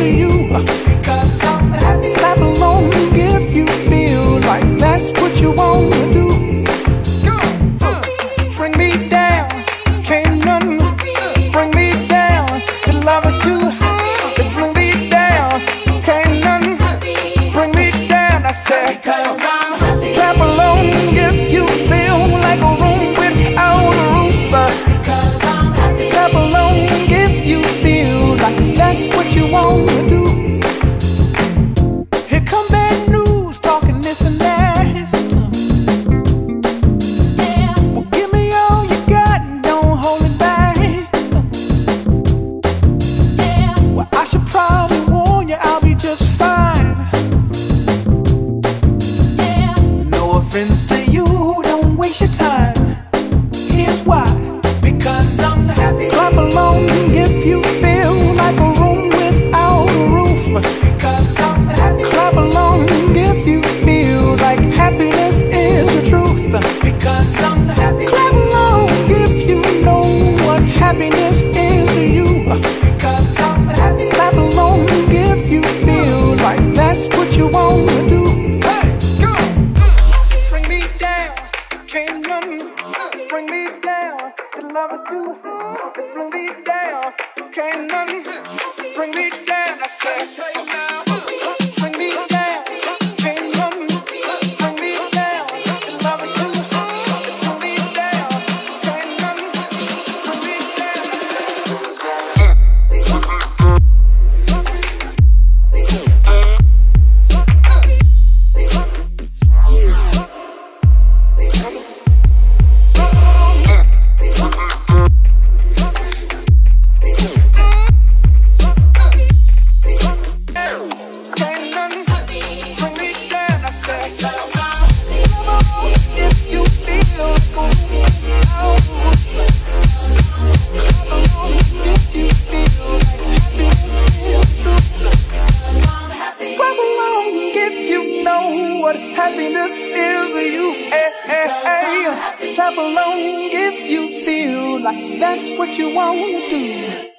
because I'm happy. Clap along if you feel like that's what you want to do. Bring me down, can't none. Bring me down, the love is too high. to Bring me down, can't none. Bring me down, I said. Because I'm happens to you, don't waste your time. Here's why. Because I'm happy. Clap along if you feel like a room without a roof. Because I'm happy. Clap along if you feel like happiness is the truth. Because I'm happy. Clap along if you know what happiness promise to bring me down. Can't nothing bring me down. what happiness is to you. Hey, hey, hey. Clap along if you feel like that's what you want to do.